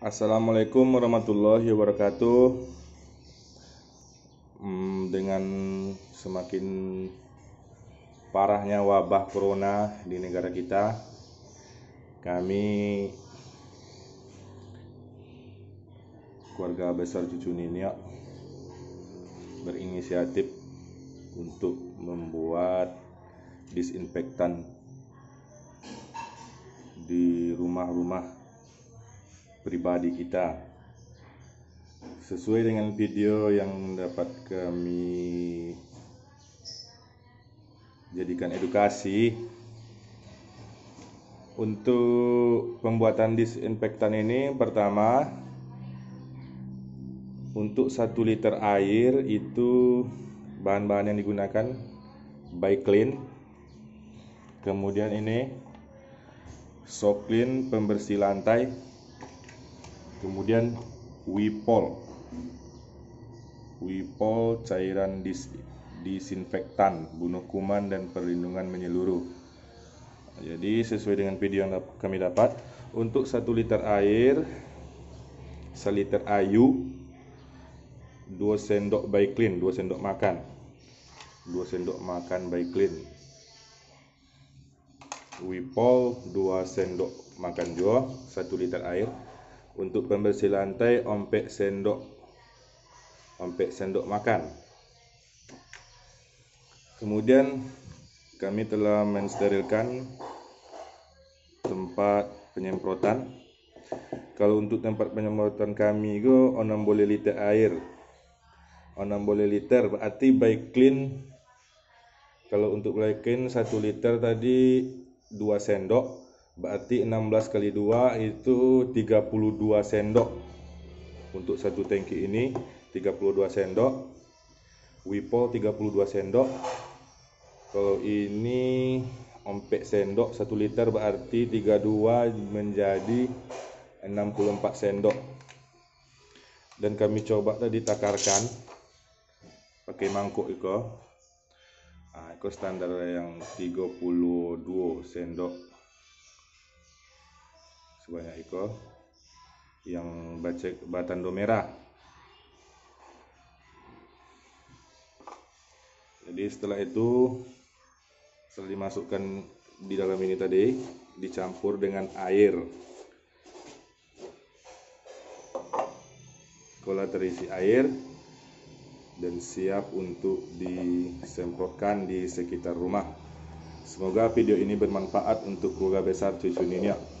Assalamualaikum warahmatullahi wabarakatuh. Hmm, dengan semakin parahnya wabah corona di negara kita, kami keluarga besar Cucu Niniak berinisiatif untuk membuat disinfektan di rumah-rumah pribadi kita. Sesuai dengan video yang dapat kami jadikan edukasi untuk pembuatan disinfektan ini pertama untuk satu liter air itu bahan-bahan yang digunakan by clean. Kemudian ini soklin pembersih lantai kemudian Wipol Wipol cairan dis disinfektan bunuh kuman dan perlindungan menyeluruh. Jadi sesuai dengan video yang kami dapat untuk satu liter air seliter ayu 2 sendok clean 2 sendok makan. 2 sendok makan clean Wipol 2 sendok makan juga 1 liter air untuk pembersih lantai ompek sendok ompek sendok makan. Kemudian kami telah mensterilkan tempat penyemprotan. Kalau untuk tempat penyemprotan kami go 6 boleh liter air. 6 boleh liter berarti baik clean. Kalau untuk baik clean 1 liter tadi 2 sendok berarti 16 kali 2 itu 32 sendok. Untuk satu tangki ini 32 sendok. Wipo 32 sendok. Kalau ini ompek sendok 1 liter berarti 32 menjadi 64 sendok. Dan kami coba tadi takarkan pakai mangkuk itu nah, itu standar yang 32 sendok sebanyak itu yang bacek batando merah. Jadi setelah itu setelah dimasukkan di dalam ini tadi dicampur dengan air. Kola terisi air dan siap untuk disemprotkan di sekitar rumah. Semoga video ini bermanfaat untuk keluarga besar cucu Niniak